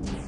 you.